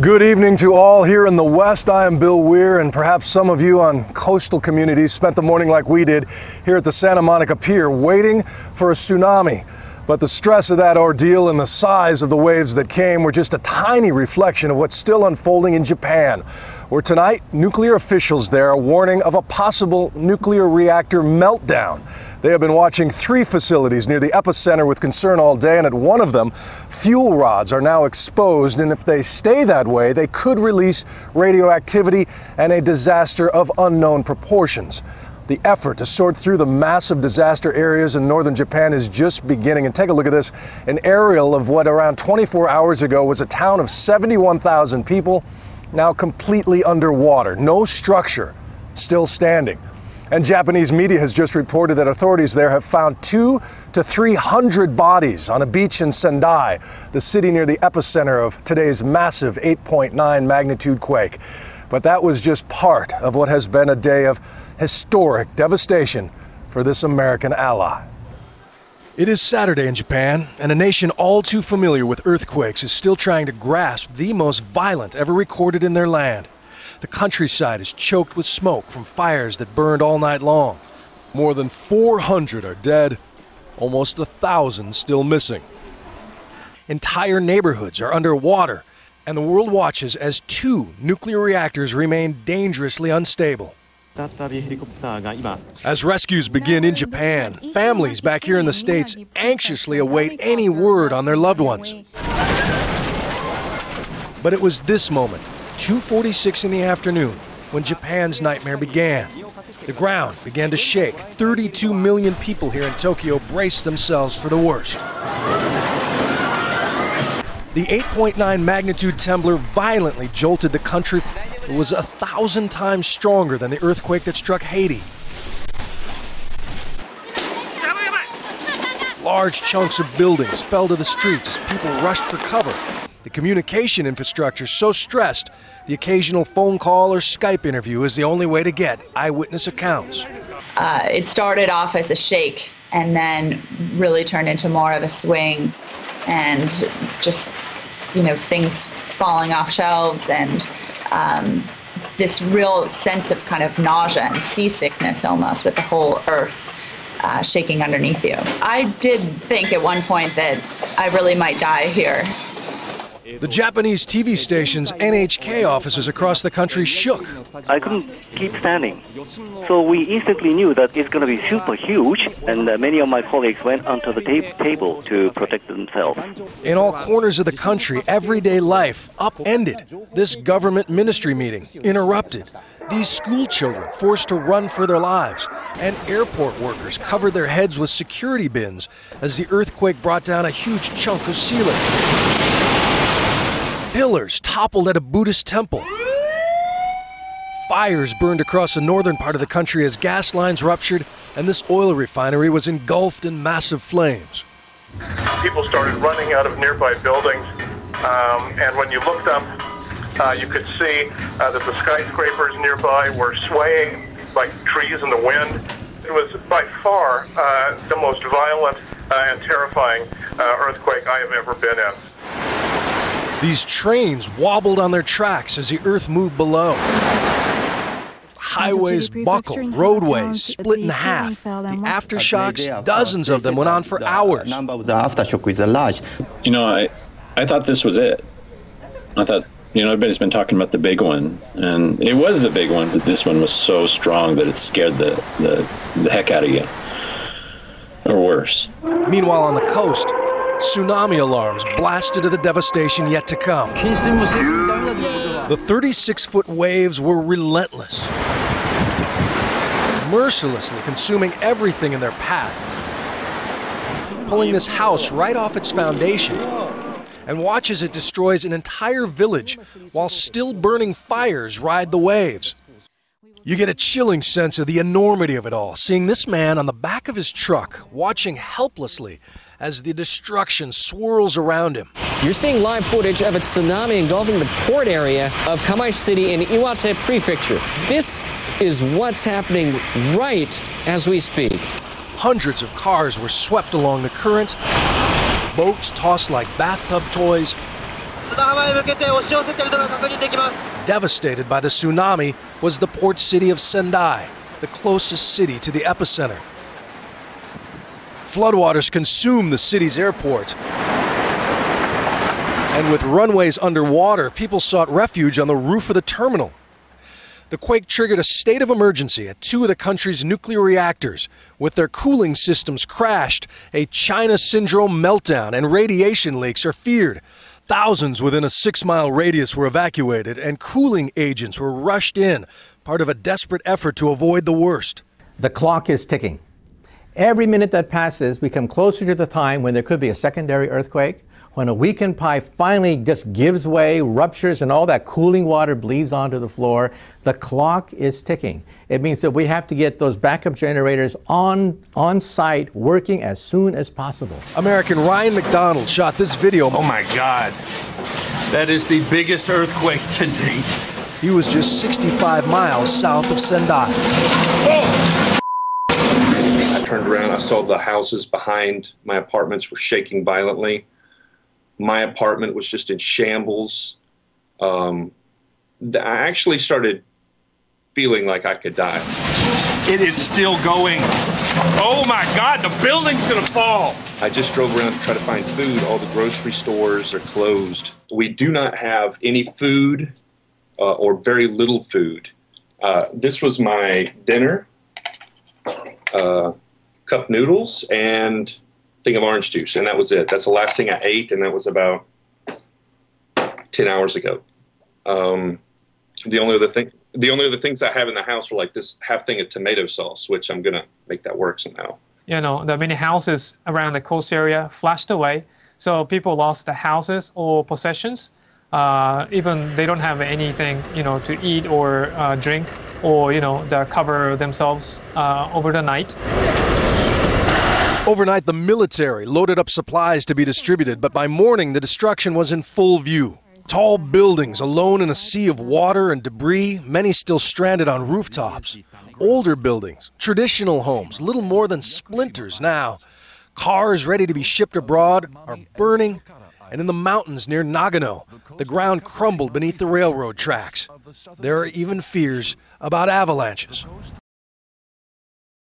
Good evening to all here in the West. I am Bill Weir, and perhaps some of you on coastal communities spent the morning like we did here at the Santa Monica Pier, waiting for a tsunami. But the stress of that ordeal and the size of the waves that came were just a tiny reflection of what's still unfolding in Japan, where tonight nuclear officials there are warning of a possible nuclear reactor meltdown. They have been watching three facilities near the epicenter with concern all day, and at one of them, fuel rods are now exposed. And if they stay that way, they could release radioactivity and a disaster of unknown proportions. The effort to sort through the massive disaster areas in northern Japan is just beginning. And take a look at this an aerial of what around 24 hours ago was a town of 71,000 people, now completely underwater. No structure still standing. And Japanese media has just reported that authorities there have found two to 300 bodies on a beach in Sendai, the city near the epicenter of today's massive 8.9 magnitude quake. But that was just part of what has been a day of historic devastation for this American ally. It is Saturday in Japan, and a nation all too familiar with earthquakes is still trying to grasp the most violent ever recorded in their land. The countryside is choked with smoke from fires that burned all night long. More than 400 are dead, almost a thousand still missing. Entire neighborhoods are underwater, and the world watches as two nuclear reactors remain dangerously unstable. As rescues begin in Japan, families back here in the States anxiously await any word on their loved ones. But it was this moment 2:46 in the afternoon when Japan's nightmare began. The ground began to shake. 32 million people here in Tokyo braced themselves for the worst. The 8.9 magnitude trembler violently jolted the country. It was a thousand times stronger than the earthquake that struck Haiti. Large chunks of buildings fell to the streets as people rushed for cover. The communication infrastructure so stressed, the occasional phone call or Skype interview is the only way to get eyewitness accounts. Uh, it started off as a shake and then really turned into more of a swing and just, you know, things falling off shelves and um, this real sense of kind of nausea and seasickness almost with the whole earth. Uh, shaking underneath you. I did think at one point that I really might die here. The Japanese TV station's NHK offices across the country shook. I couldn't keep standing. So we instantly knew that it's going to be super huge, and uh, many of my colleagues went onto the ta- table to protect themselves. In all corners of the country, everyday life upended. This government ministry meeting interrupted. These school children forced to run for their lives, and airport workers covered their heads with security bins as the earthquake brought down a huge chunk of ceiling. Pillars toppled at a Buddhist temple. Fires burned across the northern part of the country as gas lines ruptured, and this oil refinery was engulfed in massive flames. People started running out of nearby buildings, um, and when you looked up, uh, you could see uh, that the skyscrapers nearby were swaying like trees in the wind. It was by far uh, the most violent uh, and terrifying uh, earthquake I have ever been in. These trains wobbled on their tracks as the earth moved below. Highways buckled, roadways split in half. The aftershocks, dozens of them went on for hours. number of the aftershock is large. You know, I, I thought this was it. I thought, you know, everybody's been talking about the big one, and it was the big one, but this one was so strong that it scared the, the, the heck out of you. Or worse. Meanwhile, on the coast, tsunami alarms blasted to the devastation yet to come. The 36 foot waves were relentless, mercilessly consuming everything in their path, pulling this house right off its foundation. And watch as it destroys an entire village while still burning fires ride the waves. You get a chilling sense of the enormity of it all, seeing this man on the back of his truck, watching helplessly as the destruction swirls around him. You're seeing live footage of a tsunami engulfing the port area of Kamai City in Iwate Prefecture. This is what's happening right as we speak. Hundreds of cars were swept along the current, boats tossed like bathtub toys, Devastated by the tsunami was the port city of Sendai, the closest city to the epicenter. Floodwaters consumed the city's airport. And with runways underwater, people sought refuge on the roof of the terminal. The quake triggered a state of emergency at two of the country's nuclear reactors. With their cooling systems crashed, a China syndrome meltdown and radiation leaks are feared. Thousands within a six mile radius were evacuated, and cooling agents were rushed in, part of a desperate effort to avoid the worst. The clock is ticking. Every minute that passes, we come closer to the time when there could be a secondary earthquake, when a weakened pipe finally just gives way, ruptures, and all that cooling water bleeds onto the floor, the clock is ticking. It means that we have to get those backup generators on, on site working as soon as possible. American Ryan McDonald shot this video. Oh my God. That is the biggest earthquake to date. He was just 65 miles south of Sendai. I turned around, I saw the houses behind my apartments were shaking violently my apartment was just in shambles. Um, I actually started feeling like I could die. It is still going. Oh my God, the building's gonna fall. I just drove around to try to find food. All the grocery stores are closed. We do not have any food uh, or very little food. Uh, this was my dinner, uh, cup noodles, and thing of orange juice, and that was it. That's the last thing I ate, and that was about ten hours ago. Um, the only other thing, the only other things I have in the house are like this half thing of tomato sauce, which I'm gonna make that work somehow. You know, the many houses around the coast area flashed away, so people lost their houses or possessions. Uh, even they don't have anything, you know, to eat or uh, drink, or you know, they cover themselves uh, over the night. Overnight, the military loaded up supplies to be distributed, but by morning, the destruction was in full view. Tall buildings alone in a sea of water and debris, many still stranded on rooftops. Older buildings, traditional homes, little more than splinters now. Cars ready to be shipped abroad are burning, and in the mountains near Nagano, the ground crumbled beneath the railroad tracks. There are even fears about avalanches.